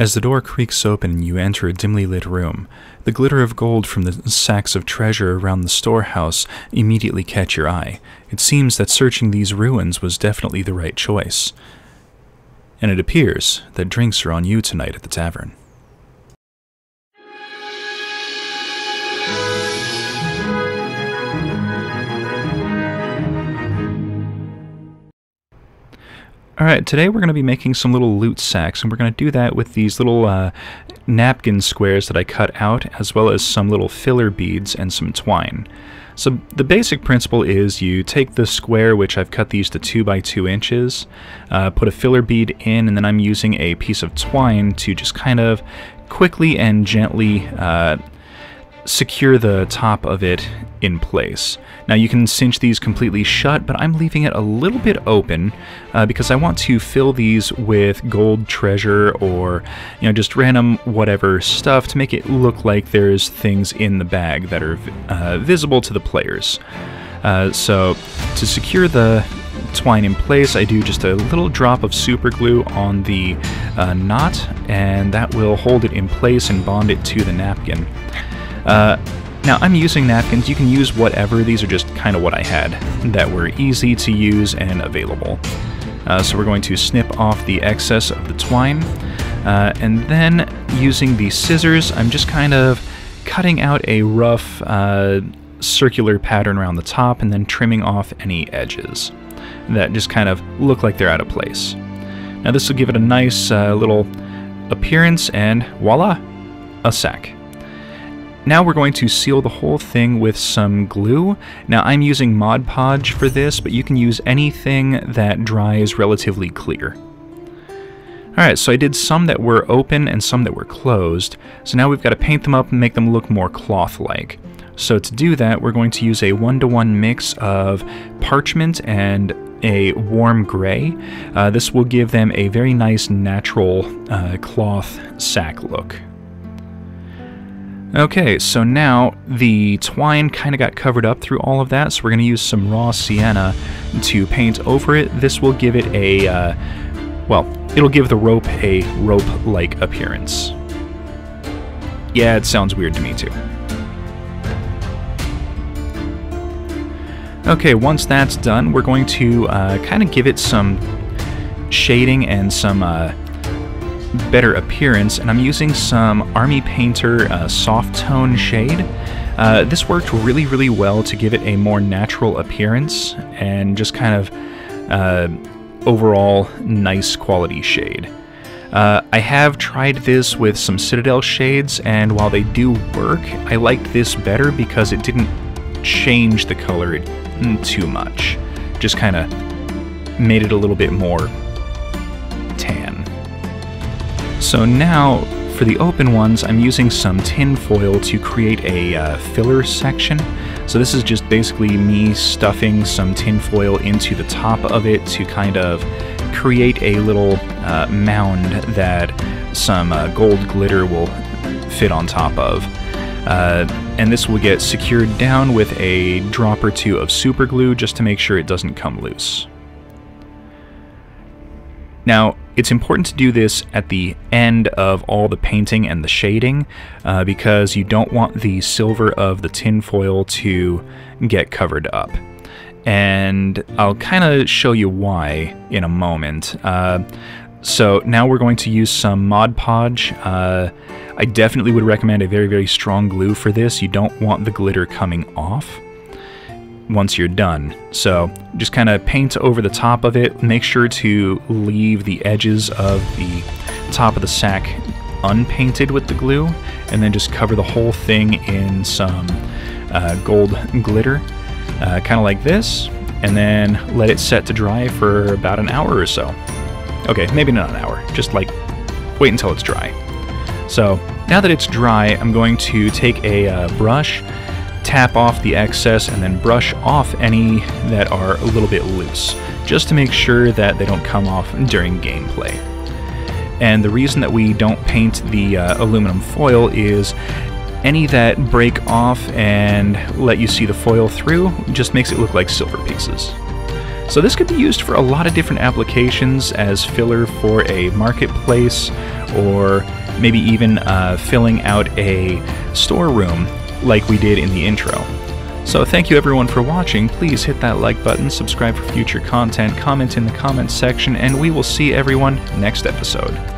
As the door creaks open and you enter a dimly lit room, the glitter of gold from the sacks of treasure around the storehouse immediately catch your eye. It seems that searching these ruins was definitely the right choice. And it appears that drinks are on you tonight at the tavern. Alright, today we're going to be making some little loot sacks, and we're going to do that with these little uh, napkin squares that I cut out, as well as some little filler beads and some twine. So the basic principle is you take the square, which I've cut these to 2 by 2 inches, uh, put a filler bead in, and then I'm using a piece of twine to just kind of quickly and gently uh, secure the top of it in place. Now you can cinch these completely shut, but I'm leaving it a little bit open uh, because I want to fill these with gold treasure or you know just random whatever stuff to make it look like there's things in the bag that are uh, visible to the players. Uh, so to secure the twine in place, I do just a little drop of super glue on the uh, knot, and that will hold it in place and bond it to the napkin. Uh, now, I'm using napkins. You can use whatever. These are just kind of what I had that were easy to use and available. Uh, so we're going to snip off the excess of the twine. Uh, and then using the scissors, I'm just kind of cutting out a rough uh, circular pattern around the top and then trimming off any edges that just kind of look like they're out of place. Now this will give it a nice uh, little appearance and voila, a sack. Now we're going to seal the whole thing with some glue. Now I'm using Mod Podge for this, but you can use anything that dries relatively clear. Alright, so I did some that were open and some that were closed. So now we've got to paint them up and make them look more cloth-like. So to do that, we're going to use a one-to-one -one mix of parchment and a warm gray. Uh, this will give them a very nice natural uh, cloth sack look. Okay, so now the twine kind of got covered up through all of that, so we're going to use some raw sienna to paint over it. This will give it a, uh, well, it'll give the rope a rope-like appearance. Yeah, it sounds weird to me too. Okay, once that's done, we're going to uh, kind of give it some shading and some uh, better appearance, and I'm using some Army Painter uh, soft tone shade. Uh, this worked really, really well to give it a more natural appearance and just kind of uh, overall nice quality shade. Uh, I have tried this with some Citadel shades, and while they do work, I liked this better because it didn't change the color too much. Just kind of made it a little bit more so now, for the open ones, I'm using some tin foil to create a uh, filler section. So this is just basically me stuffing some tin foil into the top of it to kind of create a little uh, mound that some uh, gold glitter will fit on top of. Uh, and this will get secured down with a drop or two of super glue just to make sure it doesn't come loose. Now, it's important to do this at the end of all the painting and the shading uh, because you don't want the silver of the tinfoil to get covered up. And I'll kind of show you why in a moment. Uh, so now we're going to use some Mod Podge. Uh, I definitely would recommend a very, very strong glue for this. You don't want the glitter coming off once you're done. So just kind of paint over the top of it. Make sure to leave the edges of the top of the sack unpainted with the glue, and then just cover the whole thing in some uh, gold glitter, uh, kind of like this, and then let it set to dry for about an hour or so. Okay, maybe not an hour, just like wait until it's dry. So now that it's dry, I'm going to take a uh, brush tap off the excess and then brush off any that are a little bit loose, just to make sure that they don't come off during gameplay. And the reason that we don't paint the uh, aluminum foil is any that break off and let you see the foil through just makes it look like silver pieces. So this could be used for a lot of different applications as filler for a marketplace or maybe even uh, filling out a storeroom like we did in the intro. So thank you everyone for watching. Please hit that like button, subscribe for future content, comment in the comments section, and we will see everyone next episode.